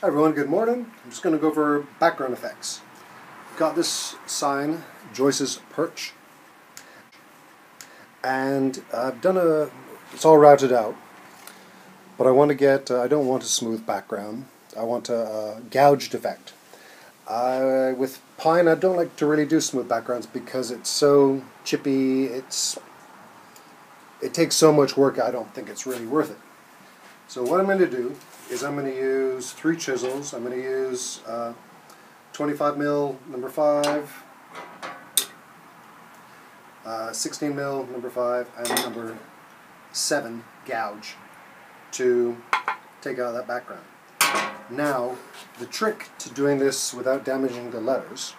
Everyone, good morning. I'm just going to go over background effects. Got this sign, Joyce's Perch, and I've done a, it's all routed out, but I want to get, uh, I don't want a smooth background, I want a, gouged effect. I, with pine I don't like to really do smooth backgrounds because it's so chippy, it's, it takes so much work I don't think it's really worth it. So what I'm going to do is I'm going to use three chisels. I'm going to use uh, 25 mil number 5, uh, 16 mil number 5, and number 7 gouge to take out that background. Now, the trick to doing this without damaging the letters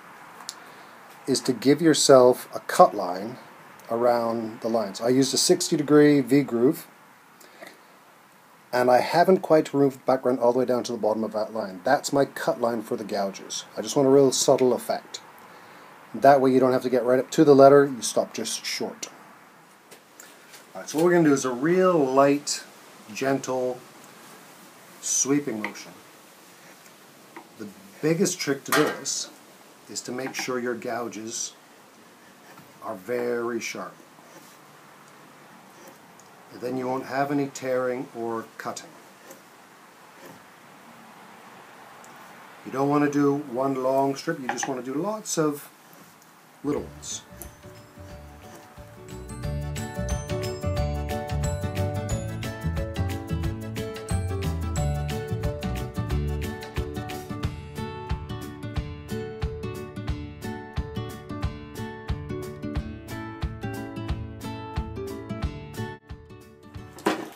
is to give yourself a cut line around the lines. I used a 60 degree V-groove and I haven't quite removed the background all the way down to the bottom of that line. That's my cut line for the gouges. I just want a real subtle effect. That way you don't have to get right up to the letter, you stop just short. Alright, so what we're going to do is a real light, gentle, sweeping motion. The biggest trick to this is to make sure your gouges are very sharp. And then you won't have any tearing or cutting. You don't want to do one long strip, you just want to do lots of little ones.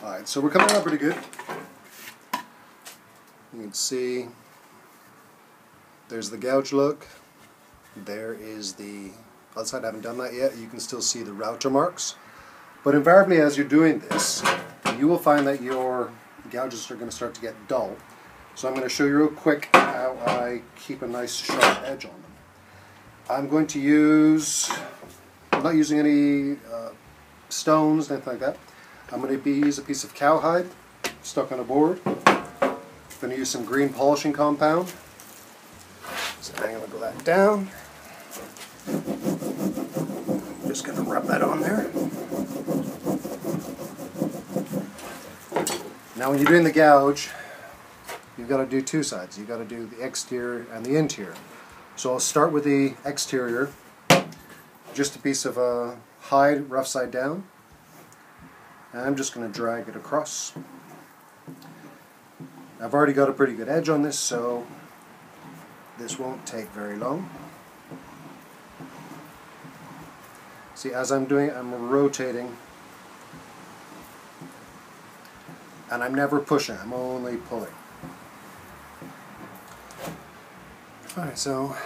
Alright, so we're coming out pretty good. You can see there's the gouge look. There is the other side. I haven't done that yet. You can still see the router marks. But invariably as you're doing this, you will find that your gouges are going to start to get dull. So I'm going to show you real quick how I keep a nice sharp edge on them. I'm going to use, I'm not using any uh, stones, anything like that. I'm going to use a piece of cowhide stuck on a board. I'm going to use some green polishing compound. So I'm going to go that down. Just going to rub that on there. Now when you're doing the gouge, you've got to do two sides. You've got to do the exterior and the interior. So I'll start with the exterior. Just a piece of uh, hide rough side down. And I'm just going to drag it across. I've already got a pretty good edge on this, so this won't take very long. See, as I'm doing it, I'm rotating. And I'm never pushing, I'm only pulling. Alright, so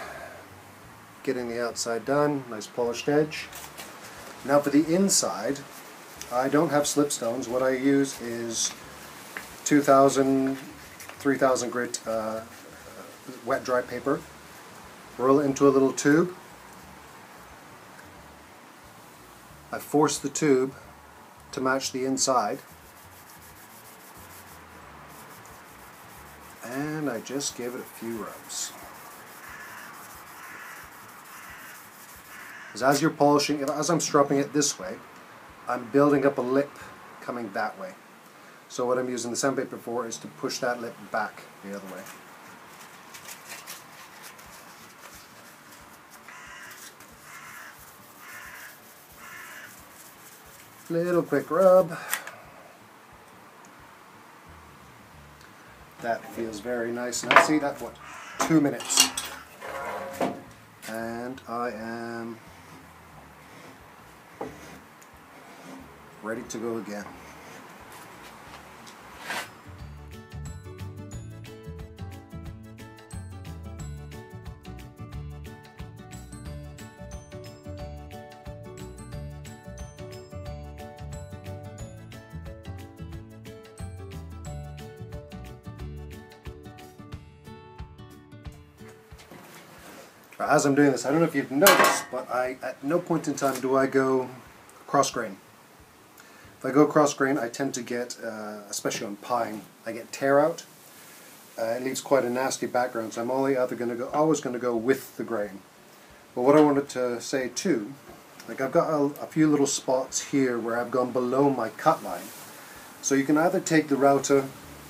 getting the outside done, nice polished edge. Now for the inside, I don't have slipstones. What I use is 2000, 3000 grit uh, wet dry paper. Roll it into a little tube. I force the tube to match the inside. And I just give it a few rubs. as you're polishing, as I'm stropping it this way, I'm building up a lip coming that way. So what I'm using the sandpaper for is to push that lip back the other way. Little quick rub. That feels very nice. Now see, that, what, two minutes. And I am ready to go again. As I'm doing this, I don't know if you've noticed, but I at no point in time do I go cross grain. If I go cross grain, I tend to get, uh, especially on pine, I get tear out. uh, it leaves quite a nasty background. So I'm only either going to go, always going to go with the grain. But what I wanted to say too, like I've got a, a few little spots here where I've gone below my cut line. So you can either take the router,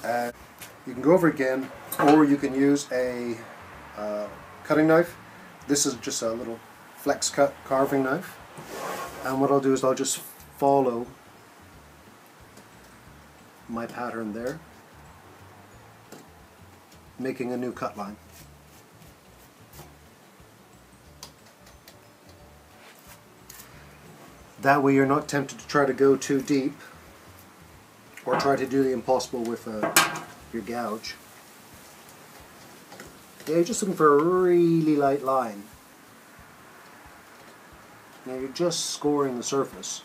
and you can go over again, or you can use a uh, cutting knife. This is just a little Flexcut carving knife. And what I'll do is I'll just follow my pattern there, making a new cut line. That way you're not tempted to try to go too deep or try to do the impossible with uh, your gouge. Yeah, you're just looking for a really light line. Now you're just scoring the surface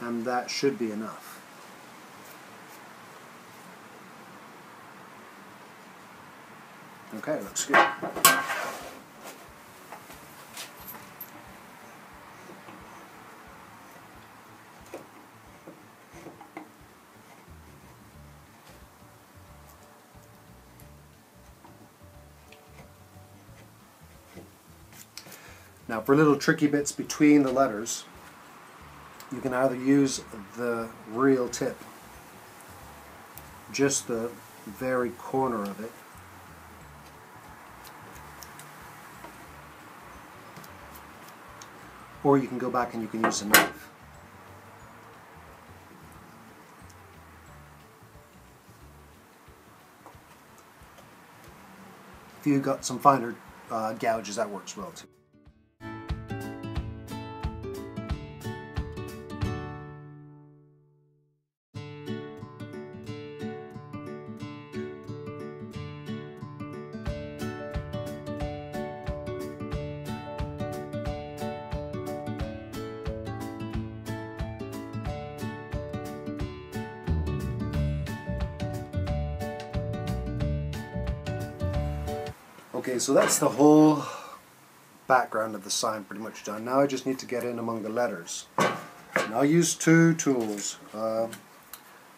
and that should be enough. Okay, looks good. Now for little tricky bits between the letters, you can either use the real tip, just the very corner of it, or you can go back and you can use a knife. If you've got some finer uh, gouges, that works well too. Okay, so that's the whole background of the sign pretty much done. Now I just need to get in among the letters. And I'll use two tools. Uh,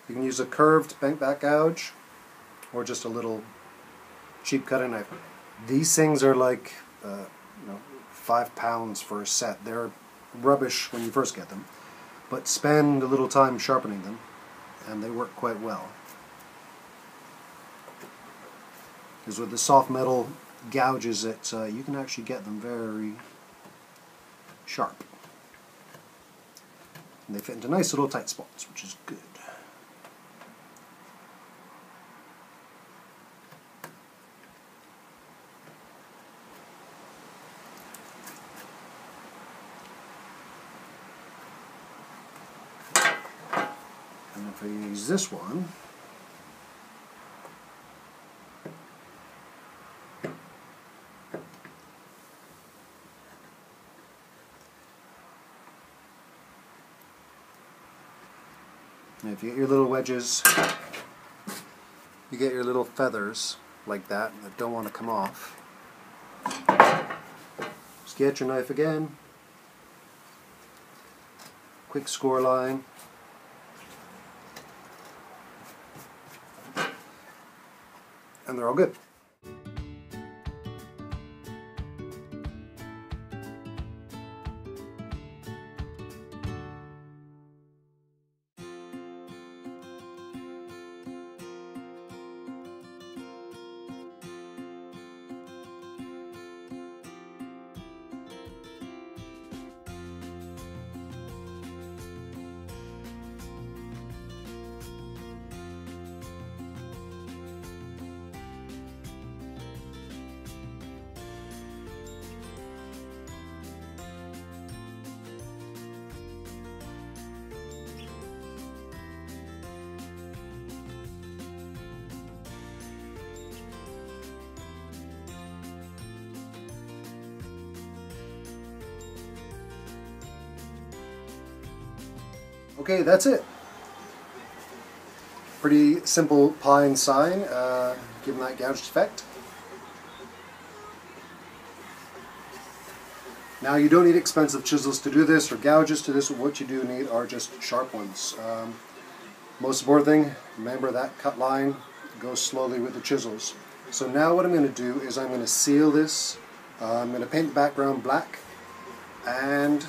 you can use a curved bent back gouge or just a little cheap cutting knife. These things are like uh, you know, five pounds for a set. They're rubbish when you first get them, but spend a little time sharpening them and they work quite well. Because with the soft metal gouges it, uh, you can actually get them very sharp. And they fit into nice little tight spots, which is good. And if I use this one, And if you get your little wedges, you get your little feathers like that that don't want to come off. Just get your knife again. Quick score line. And they're all good. Okay, that's it. Pretty simple pine sign, uh, given that gouged effect. Now you don't need expensive chisels to do this or gouges to this, what you do need are just sharp ones. Um, most important thing, remember that cut line, go slowly with the chisels. So now what I'm going to do is I'm going to seal this. Uh, I'm going to paint the background black and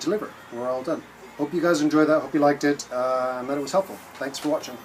deliver. We're all done. Hope you guys enjoyed that. Hope you liked it uh, and that it was helpful. Thanks for watching.